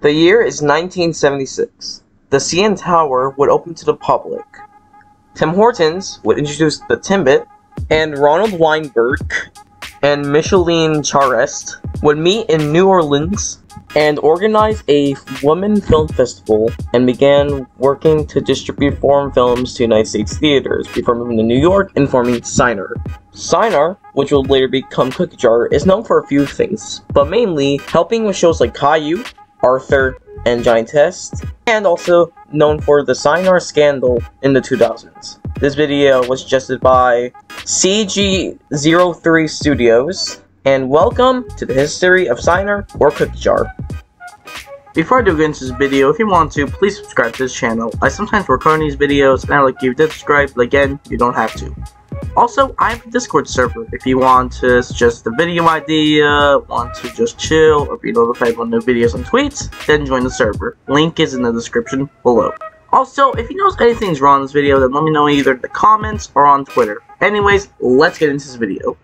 The year is 1976. The CN Tower would open to the public. Tim Hortons would introduce the Timbit, and Ronald Weinberg and Micheline Charest would meet in New Orleans and organize a women film festival and began working to distribute foreign films to United States theaters before moving to New York and forming Cinar. Cinar, which will later become Cookie Jar, is known for a few things, but mainly helping with shows like Caillou, Arthur, and Johnny Test, and also known for the Cinar scandal in the 2000s. This video was suggested by CG03 Studios, and welcome to the history of Cinar or Cookie Jar. Before I do get into this video, if you want to, please subscribe to this channel. I sometimes record these videos, and I like you to subscribe, but again, you don't have to. Also, I have a Discord server. If you want to suggest a video idea, want to just chill, or be notified when new videos and tweets, then join the server. Link is in the description below. Also, if you notice anything's wrong in this video, then let me know either in the comments or on Twitter. Anyways, let's get into this video.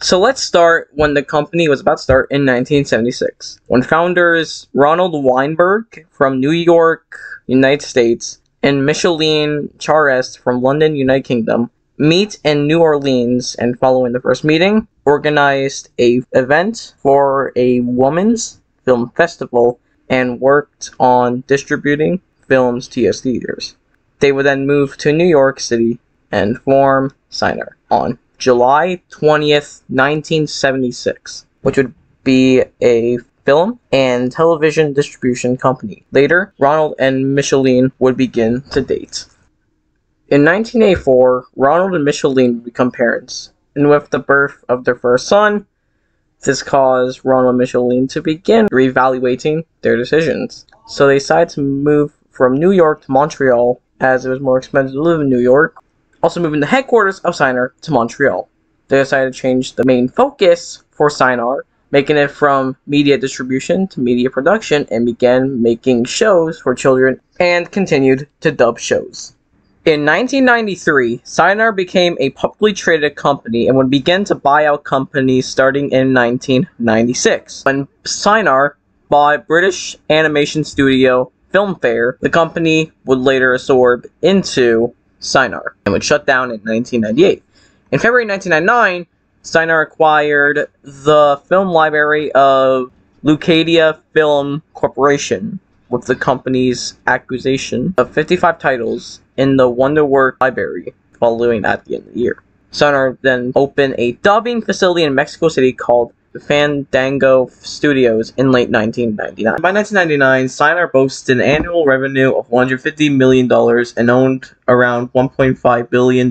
So let's start when the company was about to start in 1976, when founders Ronald Weinberg from New York, United States, and Micheline Charest from London, United Kingdom, meet in New Orleans and following the first meeting, organized a event for a women's film festival and worked on distributing films to US theaters. They would then move to New York City and form Cinar on July 20th, 1976, which would be a film and television distribution company. Later, Ronald and Micheline would begin to date. In 1984, Ronald and Micheline become parents, and with the birth of their first son, this caused Ronald and Micheline to begin reevaluating their decisions. So they decided to move from New York to Montreal as it was more expensive to live in New York, also moving the headquarters of Cinar to Montreal. They decided to change the main focus for Cinar, making it from media distribution to media production, and began making shows for children and continued to dub shows. In 1993, Cinar became a publicly traded company and would begin to buy out companies starting in 1996. When Cinar bought British animation studio FilmFair, the company would later absorb into Cinar and would shut down in 1998. In February 1999, Cinar acquired the film library of Leucadia Film Corporation, with the company's acquisition of 55 titles in the Wonderwork library following at the end of the year. Cinar then opened a dubbing facility in Mexico City called Fandango Studios in late 1999. By 1999, Cinar boasted an annual revenue of $150 million and owned around $1.5 billion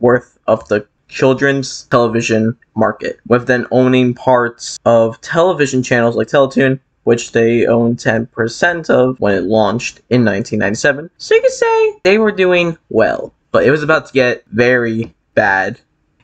worth of the children's television market, with then owning parts of television channels like Teletoon, which they owned 10% of when it launched in 1997. So you could say they were doing well, but it was about to get very bad.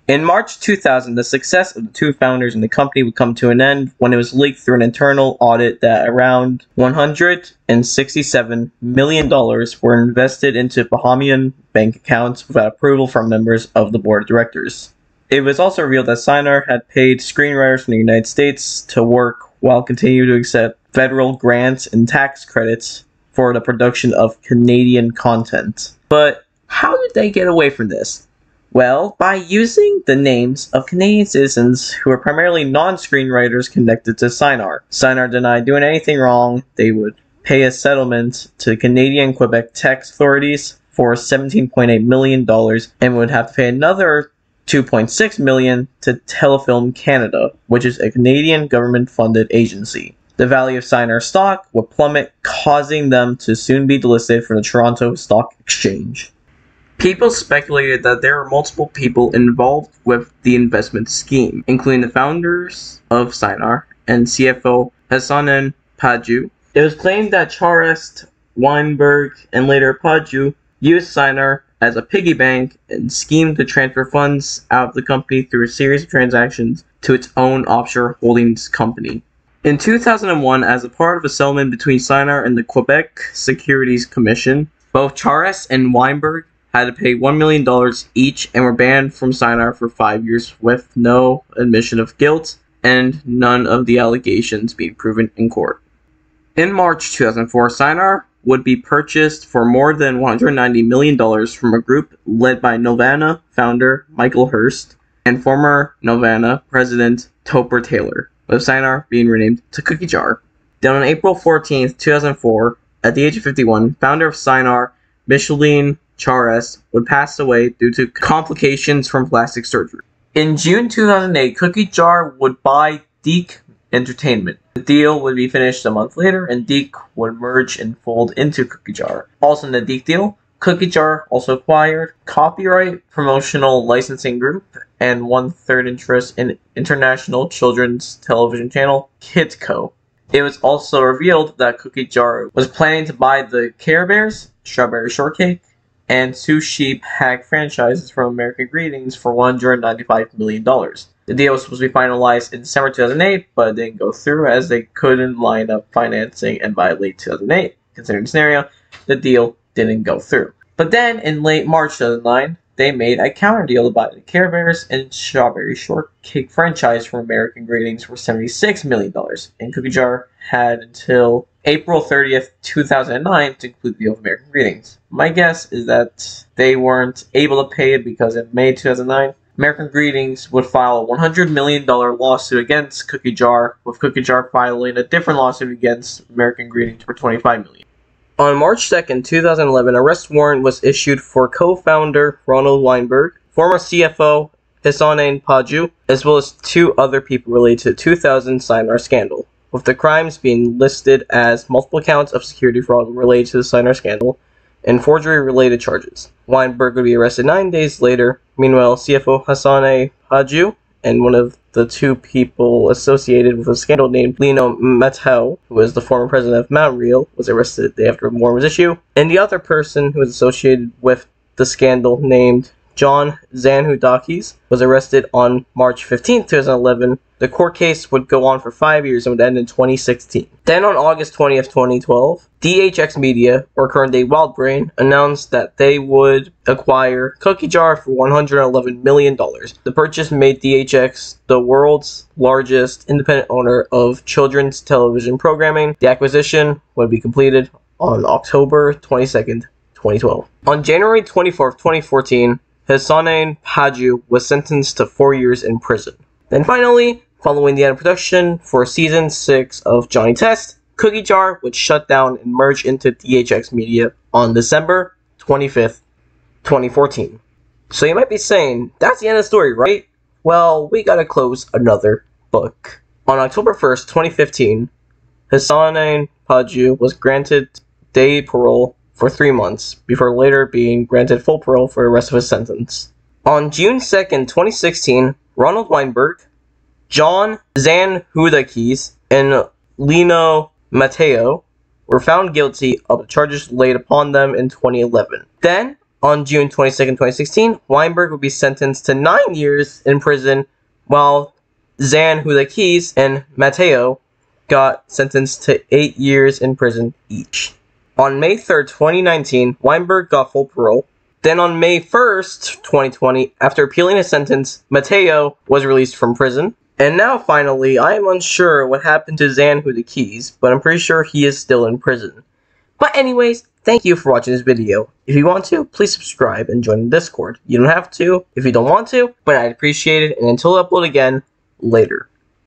In March 2000, the success of the two founders and the company would come to an end when it was leaked through an internal audit that around $167 million were invested into Bahamian bank accounts without approval from members of the board of directors. It was also revealed that Cinar had paid screenwriters from the United States to work while continuing to accept federal grants and tax credits for the production of Canadian content. But how did they get away from this? Well, by using the names of Canadian citizens who are primarily non-screenwriters connected to Cinar. Cinar denied doing anything wrong. They would pay a settlement to Canadian Quebec tax authorities for $17.8 million and would have to pay another 2.6 million to Telefilm Canada, which is a Canadian government-funded agency. The value of Cinar stock would plummet, causing them to soon be delisted from the Toronto Stock Exchange. People speculated that there were multiple people involved with the investment scheme, including the founders of Cinar and CFO Hasanain Panju. It was claimed that Charest, Weinberg, and later Panju used Cinar as a piggy bank and schemed to transfer funds out of the company through a series of transactions to its own offshore holdings company. In 2001, as a part of a settlement between Cinar and the Quebec Securities Commission, both Charest and Weinberg had to pay $1 million each and were banned from Cinar for five years with no admission of guilt and none of the allegations being proven in court. In March 2004, Cinar would be purchased for more than $190 million from a group led by Nelvana founder Michael Hirsh and former Nelvana president Toper Taylor, with Cinar being renamed to Cookie Jar. Then on April 14, 2004, at the age of 51, founder of Cinar, Micheline Charest, would pass away due to complications from plastic surgery. In June 2008, Cookie Jar would buy DiC Entertainment. The deal would be finished a month later, and DiC would merge and fold into Cookie Jar. Also in the DiC deal, Cookie Jar also acquired Copyright Promotional Licensing Group and one-third interest in international children's television channel KidsCo. It was also revealed that Cookie Jar was planning to buy the Care Bears, Strawberry Shortcake, and Sushi Pack franchises from American Greetings for $195 million. The deal was supposed to be finalized in December 2008, but didn't go through as they couldn't line up financing, and by late 2008, considering the scenario, the deal didn't go through. But then, in late March 2009, they made a counter deal to buy the Care Bears and Strawberry Shortcake franchise from American Greetings for $76 million, and Cookie Jar had until April 30th, 2009 to include the American Greetings. My guess is that they weren't able to pay it because in May 2009, American Greetings would file a $100 million lawsuit against Cookie Jar, with Cookie Jar filing a different lawsuit against American Greetings for 25 million. On March 2nd, 2011, arrest warrant was issued for co-founder Ronald Weinberg, former CFO Hasanain Panju, as well as two other people related to the 2000 Cinar scandal, with the crimes being listed as multiple counts of security fraud related to the Cinar scandal and forgery-related charges. Weinberg would be arrested nine days later. Meanwhile, CFO Hasanain Panju and one of the two people associated with the scandal named Lino Matteo, who was the former president of Mount Real, was arrested the day after a warrant was issued. And the other person who was associated with the scandal named John Xanthoudakis was arrested on March 15, 2011. The court case would go on for five years and would end in 2016. Then on August 20th, 2012, DHX Media, or current day WildBrain, announced that they would acquire Cookie Jar for $111 million. The purchase made DHX the world's largest independent owner of children's television programming. The acquisition would be completed on October 22nd, 2012. On January 24th, 2014, Hasanain Panju was sentenced to four years in prison. Then finally, following the end of production for season 6 of Johnny Test, Cookie Jar would shut down and merge into DHX Media on December 25th, 2014. So you might be saying, that's the end of the story, right? Well, we gotta close another book. On October 1st, 2015, Hasanain Panju was granted day parole for three months, before later being granted full parole for the rest of his sentence. On June 2, 2016, Ronald Weinberg, John Xanthoudakis, and Lino Matteo were found guilty of the charges laid upon them in 2011. Then, on June 22, 2016, Weinberg would be sentenced to nine years in prison, while Xanthoudakis and Matteo got sentenced to eight years in prison each. On May 3rd, 2019, Weinberg got full parole. Then on May 1st, 2020, after appealing his sentence, Matteo was released from prison. And now finally, I am unsure what happened to Xanthoudakis, but I'm pretty sure he is still in prison. But anyways, thank you for watching this video. If you want to, please subscribe and join the Discord. You don't have to if you don't want to, but I'd appreciate it. And until I upload again, later.